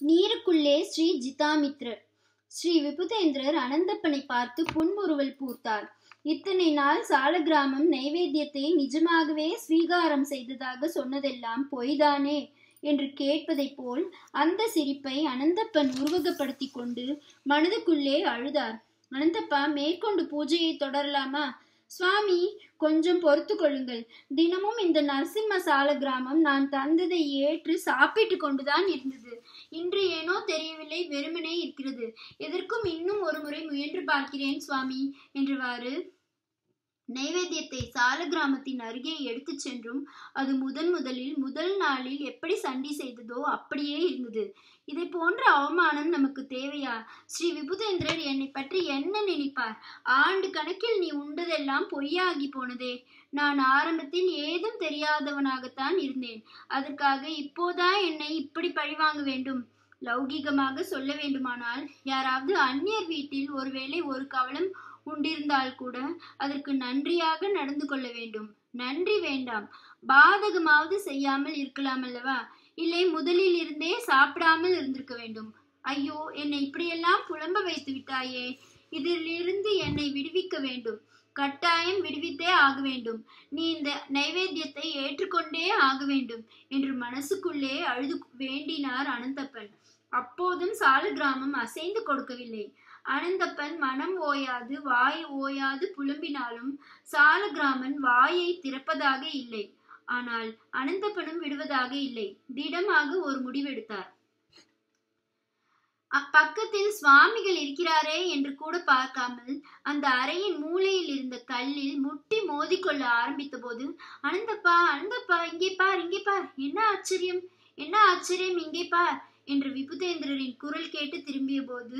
நீருக்குள்ளே ஸ்ரீ ஜிதாமித்ரர். ஸ்ரீ விபுதேந்திரர் அனந்தப்பனை பார்த்து புன்முறுவல் பூத்தார். இத்தனை நாள் சாலக்கிராமம் நைவேத்தியத்தை நிஜமாகவே ஸ்வீகாரம் செய்ததாக சொன்னதெல்லாம் பொய்தானே என்று கேட்பதைப் போல் அந்த சிரிப்பை அனந்தப்பன் உருவகப்படுத்தி கொண்டு மனதுக்குள்ளே அழுதார். அனந்தப்பா மேற்கொண்டு பூஜையை தொடரலாமா? சுவாமி கொஞ்சம் பொறுத்து கொள்ளுங்கள். தினமும் இந்த நரசிம்ம சால கிராமம் நான் தந்ததை ஏற்று சாப்பிட்டு கொண்டுதான் இருந்தது. இன்று ஏனோ தெரியவில்லை வெறுமனே இருக்கிறது. எதற்கும் இன்னும் ஒரு முறை முயன்று பார்க்கிறேன் சுவாமி என்றவாறு நைவேத்தியத்தை சால கிராமத்தின் அருகே எடுத்துச் சென்றும் அது முதன் முதலில் முதல் நாளில் எப்படி சண்டி செய்ததோ அப்படியே இருந்தது. இதை போன்ற அவமானம் நமக்கு தேவையா? ஸ்ரீ விபுதேந்திரர் என்னை பற்றி என்ன நினைப்பார்? ஆண்டு கணக்கில் நீ உண்டதெல்லாம் பொய்யாகி போனதே. நான் ஆரம்பத்தில் ஏதும் தெரியாதவனாகத்தான் இருந்தேன். அதற்காக இப்போதான் என்னை இப்படி பழிவாங்க வேண்டும்? லௌகீகமாக சொல்ல வேண்டுமானால் யாராவது அந்நியர் வீட்டில் ஒருவேளை ஒரு கவலம் உண்டிருந்தால் கூட அதற்கு நன்றியாக நடந்து கொள்ள வேண்டும். நன்றி வேண்டாம். பாதகமாவது செய்யாமல் இருக்கலாம் அல்லவா? இல்லை முதலில் இருந்தே சாப்பிடாமல் இருந்திருக்க வேண்டும். ஐயோ என்னை இப்படியெல்லாம் புலம்ப வைத்து விட்டாயே. இதிலிருந்து என்னை விடுவிக்க வேண்டும். கட்டாயம் விடுவித்தே ஆக வேண்டும். நீ இந்த நைவேத்தியத்தை ஏற்றுக்கொண்டே ஆக வேண்டும் என்று மனசுக்குள்ளே அழுது வேண்டினார் அனந்தப்பன். அப்போதும் சால கிராமம் அசைந்து கொடுக்கவில்லை. அனந்தப்பன் மனம் ஓயாது வாய் ஓயாது புலம்பினாலும் சால கிராமன் வாயை திறப்பதாக இல்லை. ஆனால் அனந்தப்பனும் விடுவதாக இல்லை. திடமாக ஒரு முடிவெடுத்தார். அப்பக்கத்தில் சுவாமிகள் இருக்கிறாரே என்று கூட பார்க்காமல் அந்த அறையின் மூலையில் இருந்த கல்லில் முட்டி மோதிக்கொள்ள ஆரம்பித்த போது அனந்தப்பா அனந்தப்பா இங்கே பார் இங்கே பார். என்ன ஆச்சரியம்? என்ன ஆச்சரியம்? இங்கே பார். என்று விபுதேந்திரரின் குரல் கேட்டு திரும்பிய போது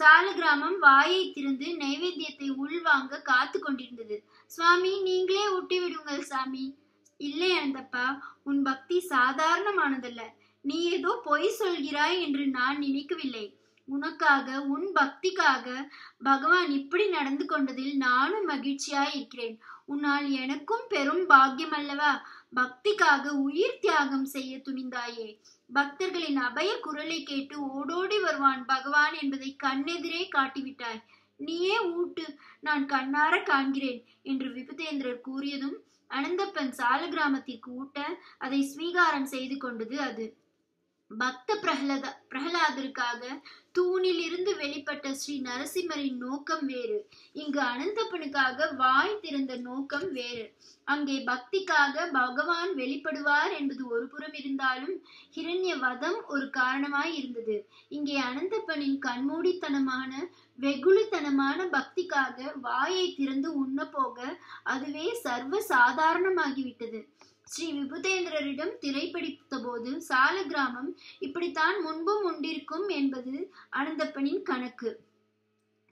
சால கிராமம் வாயை திறந்து நைவேத்தியத்தை உள்வாங்க காத்து கொண்டிருந்தது. சுவாமி நீங்களே ஊட்டி விடுங்கள் சாமி. இல்லை அனந்தப்பா உன் பக்தி சாதாரணமானதல்ல. நீ ஏதோ பொய் சொல்கிறாய் என்று நான் நினைக்கவில்லை. உனக்காக உன் பக்திக்காக பகவான் இப்படி நடந்து கொண்டதில் நானும் மகிழ்ச்சியாய் இருக்கிறேன். உன்னால் எனக்கும் பெரும் பாக்கியம் அல்லவா? பக்திக்காக உயிர் தியாகம் செய்ய துணிந்தாயே. பக்தர்களின் அபய குரலை கேட்டு ஓடோடி வருவான் பகவான் என்பதை கண்ணெதிரே காட்டிவிட்டாய். நீயே ஊட்டு நான் கண்ணார காண்கிறேன் என்று விபுதேந்திரர் கூறியதும் அனந்தப்பன் சால கிராமத்திற்கு ஊட்ட அதை ஸ்வீகாரம் செய்து கொண்டது அது. பக்த பிரகலத பிரகலாதருக்காக தூணிலிருந்து வெளிப்பட்ட ஸ்ரீ நரசிம்மரின் நோக்கம் வேறு. இங்கு அனந்தப்பனுக்காக வாய் திறந்த நோக்கம் வேறு. அங்கே பக்திக்காக பகவான் வெளிப்படுவார் என்பது ஒரு புறம் இருந்தாலும் ஹிரண்ய வதம் ஒரு காரணமாய் இருந்தது. இங்கே அனந்தப்பனின் கண்மூடித்தனமான வெகுளித்தனமான பக்திக்காக வாயை திறந்து உண்ண போக அதுவே சர்வ சாதாரணமாகிவிட்டது. ஸ்ரீ விபுதேந்திரரிடம் திரைப்பிடித்தபோது சால கிராமம் இப்படித்தான் முன்பும் உண்டிருக்கும் என்பது அனந்தப்பனின் கணக்கு.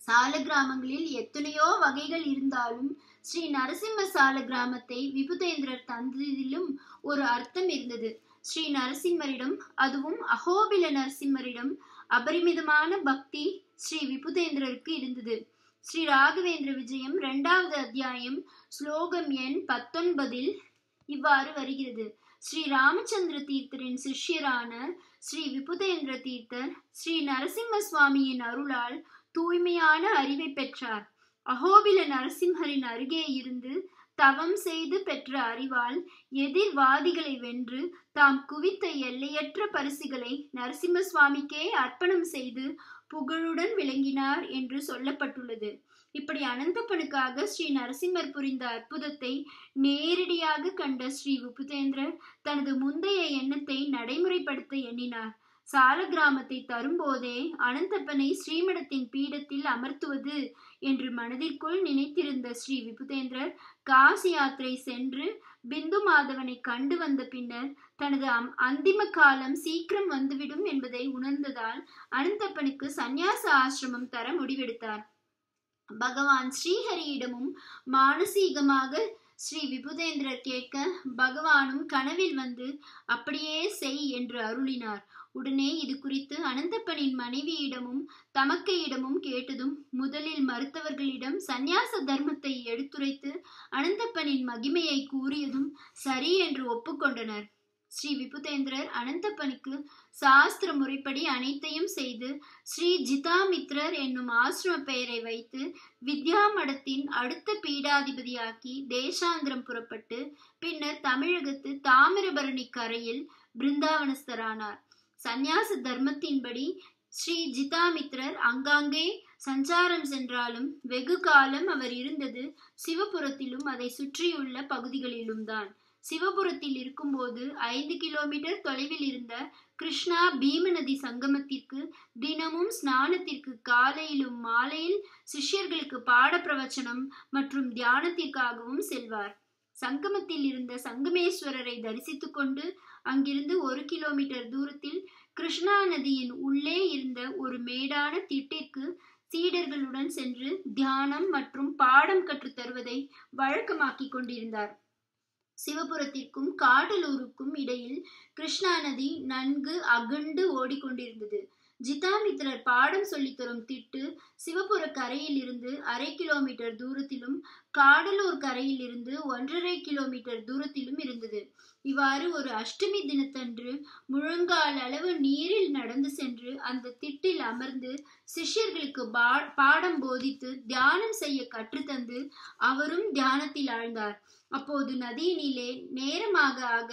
சால கிராமங்களில் எத்தனையோ வகைகள் இருந்தாலும் ஸ்ரீ நரசிம்ம சால கிராமத்தை விபுதேந்திரர் தந்ததிலும் ஒரு அர்த்தம் இருந்தது. ஸ்ரீ நரசிம்மரிடம் அதுவும் அகோபில நரசிம்மரிடம் அபரிமிதமான பக்தி ஸ்ரீ விபுதேந்திரருக்கு இருந்தது. ஸ்ரீ ராகவேந்திர விஜயம் இரண்டாவது அத்தியாயம் ஸ்லோகம் எண் பத்தொன்பதில் இவ்வாறு வருகிறது. ஸ்ரீ ராமச்சந்திர தீர்த்தரின் சிஷ்யரான ஸ்ரீ விபுதேந்திர தீர்த்தர் ஸ்ரீ நரசிம்ம சுவாமியின் அருளால் தூய்மையான அறிவை பெற்றார். அகோபில நரசிம்ஹரின் அருகே இருந்து தவம் செய்து பெற்ற அறிவால் எதிர்வாதிகளை வென்று தாம் குவித்த எல்லையற்ற பரிசுகளை நரசிம்ம சுவாமிக்கே அர்ப்பணம் செய்து புகழுடன் விளங்கினார் என்று சொல்லப்பட்டுள்ளது. இப்படி அனந்தப்பனுக்காக ஸ்ரீ நரசிம்மர் புரிந்த அற்புதத்தை நேரடியாக கண்ட ஸ்ரீ உபுதேந்திரர் தனது முந்தைய எண்ணத்தை நடைமுறைப்படுத்த எண்ணினார். சால கிராமத்தை தரும்போதே அனந்தப்பனை ஸ்ரீமடத்தின் பீடத்தில் அமர்த்துவது என்று மனதிற்குள் நினைத்திருந்த ஸ்ரீ விபுதேந்திரர் காசி யாத்திரை சென்று பிந்து மாதவனை கண்டு வந்த பின்னர் தனது அந்திம காலம் சீக்கிரம் வந்துவிடும் என்பதை உணர்ந்ததால் அனந்தப்பனுக்கு சந்நியாச ஆசிரமம் தர முடிவெடுத்தார். பகவான் ஸ்ரீஹரியிடமும் மானசீகமாக ஸ்ரீ விபுதேந்திரர் கேட்க பகவானும் கனவில் வந்து அப்படியே செய் என்று அருளினார். உடனே இது குறித்து அனந்தப்பனின் மனைவியிடமும் தமக்கையிடமும் கேட்டதும் முதலில் மறுத்தவர்களிடம் சந்நியாச தர்மத்தை எடுத்துரைத்து அனந்தப்பனின் மகிமையை கூறியதும் சரி என்று ஒப்புக்கொண்டனர். ஸ்ரீ விபுதேந்திரர் அனந்தப்பனுக்கு சாஸ்திர முறைப்படி அனைத்தையும் செய்து ஸ்ரீ ஜிதாமித்ரர் என்னும் ஆசிரம பெயரை வைத்து வித்யா மடத்தின் அடுத்த பீடாதிபதியாக்கி தேசாந்திரம் புறப்பட்டு பின்னர் தமிழகத்து தாமிரபரணி கரையில் பிருந்தாவனஸ்தரானார். சந்நியாச தர்மத்தின்படி ஸ்ரீ ஜிதாமித்ரர் அங்காங்கே சஞ்சாரம் சென்றாலும் வெகு காலம் அவர் இருந்தது சிவபுரத்திலும் அதை சுற்றியுள்ள பகுதிகளிலும் தான் சிவபுரத்தில் இருக்கும்போது ஐந்து கிலோமீட்டர் தொலைவில் இருந்த கிருஷ்ணா பீமநதி சங்கமத்திற்கு தினமும் ஸ்நானத்திற்கு காலையிலும் மாலையில் சிஷ்யர்களுக்கு பாட பிரவச்சனம் மற்றும் தியானத்திற்காகவும் செல்வார். சங்கமத்தில் இருந்த சங்கமேஸ்வரரை தரிசித்து கொண்டு அங்கிருந்து ஒரு கிலோமீட்டர் தூரத்தில் கிருஷ்ணா நதியின் உள்ளே இருந்த ஒரு மேடான திட்டிற்கு சீடர்களுடன் சென்று தியானம் மற்றும் பாடம் கற்றுத் தருவதை வழக்கமாக்கி கொண்டிருந்தார். சிவபுரத்திற்கும் காடலூருக்கும் இடையில் கிருஷ்ணா நதி நன்கு அகண்டு ஓடிக்கொண்டிருந்தது. ஜிதாமித்ரர் பாடம் சொல்லித் தரும் திட்டு சிவபுர கரையில் இருந்து அரை கிலோமீட்டர் தூரத்திலும் காடலூர் கரையில் இருந்து ஒன்றரை கிலோமீட்டர் தூரத்திலும் இருந்தது. இவ்வாறு ஒரு அஷ்டமி தினத்தன்று முழங்கால் அளவு நீரில் நடந்து சென்று அந்த திட்டில் அமர்ந்து சிஷ்யர்களுக்கு பாடம் போதித்து தியானம் செய்ய கற்றுத்தந்து அவரும் தியானத்தில் ஆழ்ந்தார். அப்போது நதியினிலே நேரமாக ஆக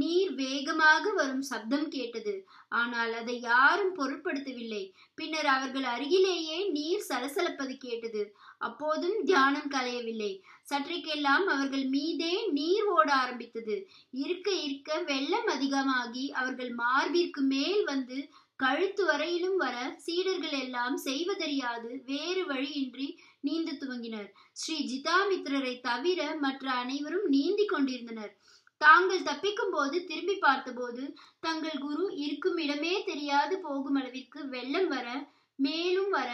நீர் வேகமாக வரும் சப்தம் கேட்டது. ஆனால் அதை யாரும் பொருட்படுத்தவில்லை. பின்னர் அவர்கள் அருகிலேயே நீர் சலசலப்பது கேட்டது. அப்போதும் தியானம் கலையவில்லை. சற்றைக்கெல்லாம் அவர்கள் மீதே நீர் ஓட ஆரம்பித்தது. இருக்க இருக்க வெள்ளம் அதிகமாகி அவர்கள் மார்பிற்கு மேல் வந்து கழுத்து வரையிலும் வர சீடர்கள் எல்லாம் செய்வதறியாது வேறு வழியின்றி நீந்த துவங்கினர். ஸ்ரீ ஜிதாமித்ரரை தவிர மற்ற அனைவரும் நீந்தி கொண்டிருந்தனர். தாங்கள் தப்பிக்கும் போது திரும்பி பார்த்தபோது தங்கள் குரு இருக்கும் இடமே தெரியாது போகும் அளவிற்கு வெள்ளம் வர மேலும் வர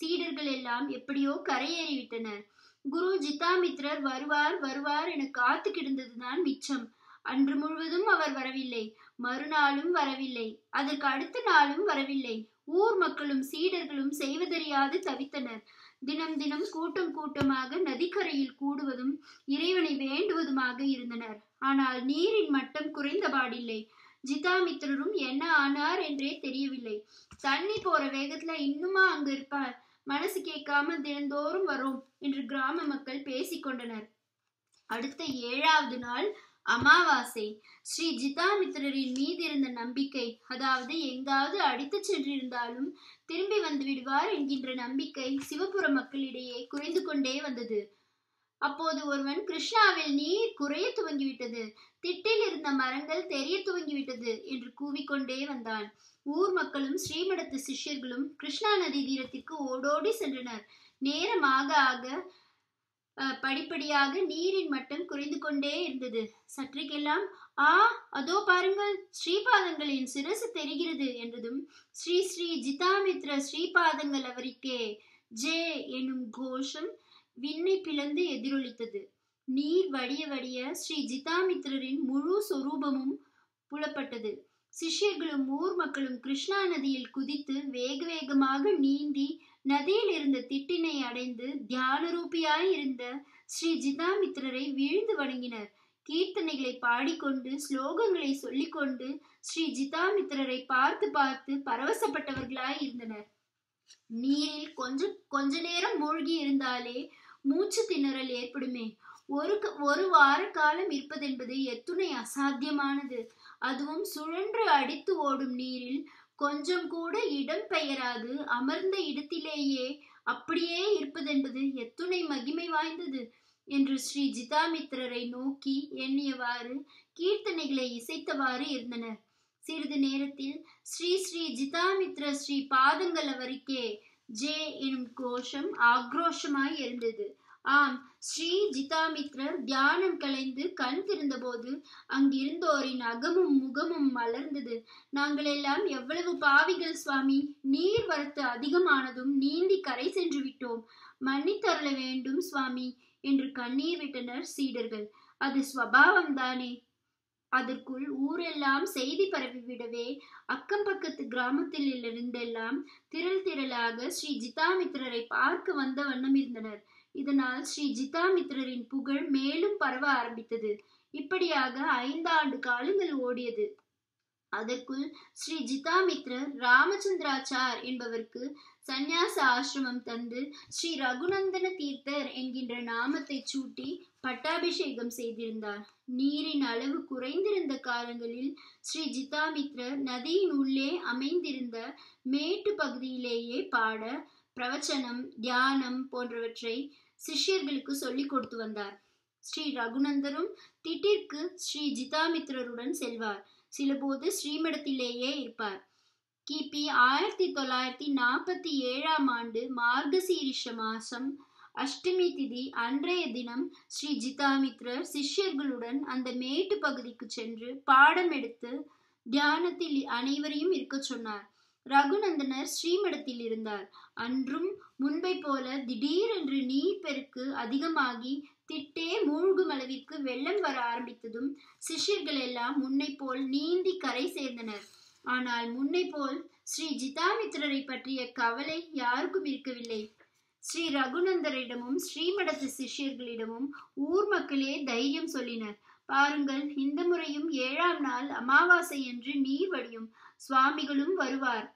சீடர்கள் எல்லாம் எப்படியோ கரையேறிவிட்டனர். குரு ஜிதாமித்ரர் வருவார் வருவார் என காத்து கிடந்ததுதான் மிச்சம். அன்று முழுவதும் அவர் வரவில்லை மறுநாளும் வரவில்லை அதற்கு அடுத்த நாளும் வரவில்லை. ஊர் மக்களும் சீடர்களும் செய்வதறியாது தவித்தனர். தினம் தினம் கூட்டம் கூட்டமாக நதிக்கரையில் கூடுவதும் இறைவனை வேண்டுவதுமாக இருந்தனர். ஆனால் நீரின் மட்டம் குறைந்தபாடில்லை. ஜிதாமித்ரரும் என்ன ஆனார் என்றே தெரியவில்லை. தண்ணி போற வேகத்துல இன்னுமா அங்க இருப்பார் மனசு கேட்காம தினந்தோறும் வரோம் என்று கிராம மக்கள் பேசிக்கொண்டனர் அடுத்த ஏழாவது நாள் அமாவாசை. ஸ்ரீ ஜிதாமித்ரரின் மீது இருந்த நம்பிக்கை அதாவது எங்காவது அடித்து சென்றிருந்தாலும் திரும்பி வந்து விடுவார் என்கின்ற நம்பிக்கை சிவபுர மக்களிடையே குறைந்து கொண்டே வந்தது. அப்போது ஒருவன் கிருஷ்ணாவில் நீர் குறைய துவங்கிவிட்டது. திட்டில் இருந்த மரங்கள் தெரிய துவங்கிவிட்டது என்று கூவிக்கொண்டே வந்தான். ஊர் மக்களும் ஸ்ரீமடத்து சிஷ்யர்களும் கிருஷ்ணா நதி தீரத்திற்கு ஓடோடி சென்றனர். நேரமாக ஆக படிப்படியாக நீரின் மட்டம் குறைந்து கொண்டே இருந்தது. சற்றுக்கெல்லாம் ஆ அதோ பாருங்கள் ஸ்ரீபாதங்களின் சிரசு தெரிகிறது என்றதும் ஸ்ரீ ஸ்ரீ ஜிதாமித்ர ஸ்ரீபாதங்கள் அவருக்கே ஜே எனும் கோஷம் விண்ணை பிளந்து எதிரொலித்தது. நீர் வடிய வடிய ஸ்ரீ ஜிதாமித்ரரின் முழு சொரூபமும் புலப்பட்டது. சிஷ்யர்களும் ஊர் மக்களும் கிருஷ்ணா நதியில் குதித்து வேக வேகமாக நீந்தி நதியில் இருந்த திட்டினை அடைந்து தியான ரூபியாய் இருந்த ஸ்ரீ ஜிதாமித்ரரை வீழ்ந்து வணங்கினர். கீர்த்தனைகளை பாடிக்கொண்டு ஸ்லோகங்களை சொல்லிக்கொண்டு ஸ்ரீ ஜிதாமித்ரரை பார்த்து பார்த்து பரவசப்பட்டவர்களாய் இருந்தனர். நீரில் கொஞ்ச கொஞ்ச நேரம் மூழ்கி இருந்தாலே மூச்சு திணறல் ஏற்படுமே. ஒரு ஒரு வார காலம் இருப்பதென்பது எத்துணை அசாத்தியமானது. அதுவும் சுழன்று அடித்து ஓடும் நீரில் கொஞ்சம் கூட இடம் பெயராது. அமர்ந்த இடத்திலேயே அப்படியே இருப்பதென்பது எத்துணை மகிமை வாய்ந்தது என்று ஸ்ரீ ஜிதாமித்ரரை நோக்கி எண்ணியவாறு கீர்த்தனைகளை இசைத்தவாறு இருந்தனர். சிறிது நேரத்தில் ஸ்ரீ ஸ்ரீ ஜிதாமித்ர ஸ்ரீ பாதங்கள் அவருக்கே ஜே எனும் கோஷம் ஆக்ரோஷமாய் இருந்தது. ஆம் ஸ்ரீ ஜிதாமித்ரர் தியானம் கலைந்து கண் திறந்தபோது அங்கிருந்தோரின் அகமும் முகமும் மலர்ந்தது. நாங்கள் எல்லாம் எவ்வளவு பாவிகள் சுவாமி நீர் வரத்து அதிகமானதும் நீந்தி கரை சென்று விட்டோம். மன்னித்தருள வேண்டும் சுவாமி என்று கண்ணீர் விட்டனர் சீடர்கள். அது ஸ்வபாவம்தானே அதற்குள் ஊரெல்லாம் செய்தி பரவிவிடவே அக்கம் பக்கத்து கிராமத்தில் இருந்தெல்லாம் திரள் திரளாக ஸ்ரீ ஜிதாமித்ரரை பார்க்க வந்த வண்ணம் இருந்தனர். இதனால் ஸ்ரீ ஜிதாமித்ரரின் புகழ் மேலும் பரவ ஆரம்பித்தது. இப்படியாக ஐந்தாண்டு காலங்கள் ஓடியது. அதற்குள் ஸ்ரீ ஜிதாமித்ரர் ராமச்சந்திராச்சார் என்பவருக்கு சந்நியாச ஆசிரமம் தந்து ஸ்ரீ ரகுநந்தன தீர்த்தர் என்கின்ற நாமத்தை சூட்டி பட்டாபிஷேகம் செய்திருந்தார். நீரின் அளவு குறைந்திருந்த காலங்களில் ஸ்ரீ ஜிதாமித்ரர் நதியின் உள்ளே அமைந்திருந்த மேட்டு பகுதியிலேயே பாட பிரவச்சனம் தியானம் போன்றவற்றை சிஷ்யர்களுக்கு சொல்லிக் கொடுத்து வந்தார். ஸ்ரீ ரகுநந்தரும் திட்டிற்கு ஸ்ரீ ஜிதாமித்ரருடன் செல்வார். சிலபோது ஸ்ரீமடத்திலேயே இருப்பார். கிபி ஆயிரத்தி தொள்ளாயிரத்தி நாற்பத்தி ஏழாம் ஆண்டு மார்கசீரிஷ மாசம் அஷ்டமி திதி அன்றைய தினம் ஸ்ரீ ஜிதாமித்ரர் சிஷ்யர்களுடன் அந்த மேட்டு பகுதிக்கு சென்று பாடம் எடுத்து தியானத்தில் அனைவரையும் இருக்க சொன்னார். ரகுநந்தனர் ஸ்ரீமடத்தில் இருந்தார். அன்றும் முன்பை போல திடீரென்று நீர் பெருக்கு அதிகமாகி திட்டே மூழ்கும் அளவிற்கு வெள்ளம் வர ஆரம்பித்ததும் சிஷ்யர்கள் எல்லாம் முன்னை போல் நீந்தி கரை சேர்ந்தனர். ஆனால் முன்னை போல் ஸ்ரீ ஜிதாமித்ரரை பற்றிய கவலை யாருக்கும் இருக்கவில்லை. ஸ்ரீ ரகுநந்தரிடமும் ஸ்ரீமடத்து சிஷ்யர்களிடமும் ஊர் மக்களே தைரியம் சொல்லினர். பாருங்கள் இந்த முறையும் ஏழாம் நாள் அமாவாசை என்று நீர் வடியும் சுவாமிகளும் வருவார்.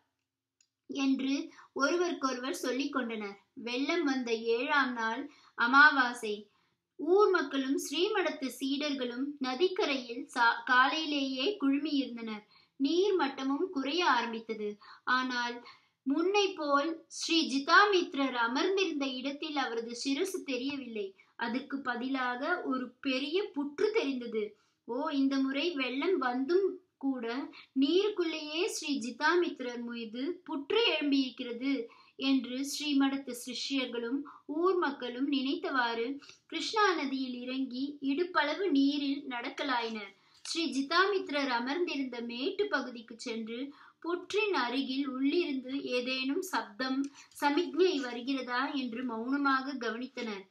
என்று ஒருவருக்கொருவர் சொல்லிக் கொண்டனர். வெள்ளம் வந்த ஏழாம் நாள் அமாவாசை. ஊர் மக்களும் ஸ்ரீமடத்து சீடர்களும் நதிக்கரையில் காலையிலேயே குழுமியிருந்தனர். நீர் மட்டமும் குறைய ஆரம்பித்தது. ஆனால் முன்னை போல் ஸ்ரீ ஜிதாமித்ரர் அமர்ந்திருந்த இடத்தில் அவரது சிரசு தெரியவில்லை. அதுக்கு பதிலாக ஒரு பெரிய புற்று தெரிந்தது. ஓ இந்த முறை வெள்ளம் வந்தும் கூட நீருக்குள்ளேயே ஸ்ரீ ஜிதாமித்ரர் மீது புற்று எழும்பியிருக்கிறது என்று ஸ்ரீமடத்து சிஷ்யர்களும் ஊர் மக்களும் நினைத்தவாறு கிருஷ்ணா நதியில் இறங்கி இடுப்பளவு நீரில் நடக்கலாயினர். ஸ்ரீ ஜிதாமித்ரர் அமர்ந்திருந்த மேட்டு பகுதிக்கு சென்று புற்றின் அருகில் உள்ளிருந்து ஏதேனும் சப்தம் சமிக்ஞை வருகிறதா என்று மௌனமாக கவனித்தனர்.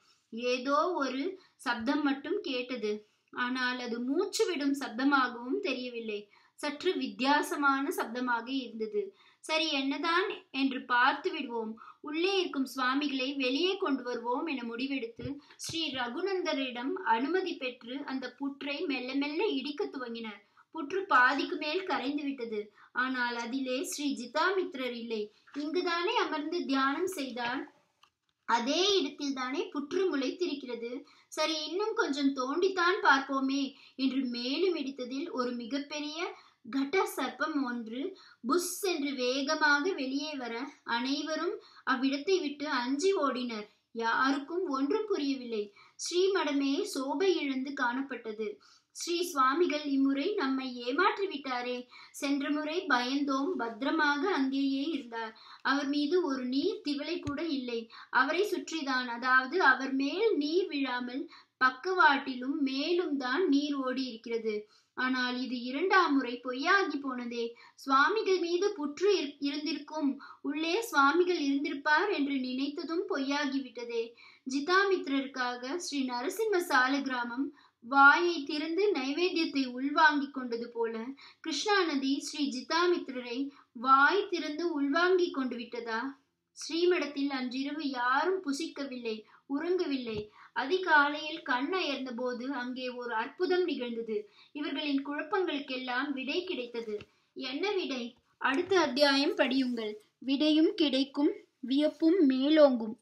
ஏதோ ஒரு சப்தம் மட்டும் கேட்டது. ஆனால் அது மூச்சு விடும் சப்தமாகவும் தெரியவில்லை. சற்று வித்தியாசமான சப்தமாக இருந்தது. சரி என்னதான் என்று பார்த்து விடுவோம். உள்ளே இருக்கும் சுவாமிகளை வெளியே கொண்டு வருவோம் என முடிவெடுத்து ஸ்ரீ ரகுநந்தரிடம் அனுமதி பெற்று அந்த புற்றை மெல்ல மெல்ல இடிக்க துவங்கினர். புற்று பாதிக்கு மேல் கரைந்து விட்டது. ஆனால் அதிலே ஸ்ரீ ஜிதாமித்ரர் இல்லை. இங்குதானே அமர்ந்து தியானம் செய்தால் அதே இடத்தில் தானே புற்று முளைத்திருக்கிறது. சரி இன்னும் கொஞ்சம் தோண்டித்தான் பார்ப்போமே என்று மேலும் இடித்ததில் ஒரு மிகப்பெரிய கட்ட சர்ப்பம் ஒன்று. புஷ் என்று வேகமாக வெளியே வர அனைவரும் அவ்விடத்தை விட்டு அஞ்சி ஓடினர். யாருக்கும் ஒன்றும் புரியவில்லை. ஸ்ரீமடமே சோபை இழந்து காணப்பட்டது. ஸ்ரீ சுவாமிகள் இம்முறை நம்மை ஏமாற்றி விட்டாரே. சென்ற முறை பயந்தோம். பத்திரமாக அங்கேயே இருந்தார். அவர் மீது ஒரு நீர் திவலை கூட இல்லை. அவரை சுற்றிதான் அதாவது அவர் மேல் நீர் விழாமல் பக்கவாட்டிலும் மேலும் தான் நீர் ஓடி இருக்கிறது ஆனால் இது இரண்டாம் முறை பொய்யாகி போனதே. சுவாமிகள் மீது புற்று இருந்திருக்கும். உள்ளே சுவாமிகள் இருந்திருப்பார் என்று நினைத்ததும் பொய்யாகிவிட்டதே ஜிதாமித்ரருக்காக ஸ்ரீ நரசிம்ம சால கிராமம் வாயை திறந்து நைவேத்தியத்தை உள்வாங்கிக் கொண்டது போல கிருஷ்ணா நதி ஸ்ரீ ஜிதாமித்ரரை வாய் திறந்து உள்வாங்கிக் கொண்டு விட்டதா? ஸ்ரீமடத்தில் அன்றிரவு யாரும் புசிக்கவில்லை உறங்கவில்லை. அதிகாலையில் கண் அயர்ந்த போது அங்கே ஒரு அற்புதம் நிகழ்ந்தது. இவர்களின் குழப்பங்களுக்கெல்லாம் விடை கிடைத்தது. என்ன விடை? அடுத்த அத்தியாயம் படியுங்கள். விடையும் கிடைக்கும் வியப்பும் மேலோங்கும்.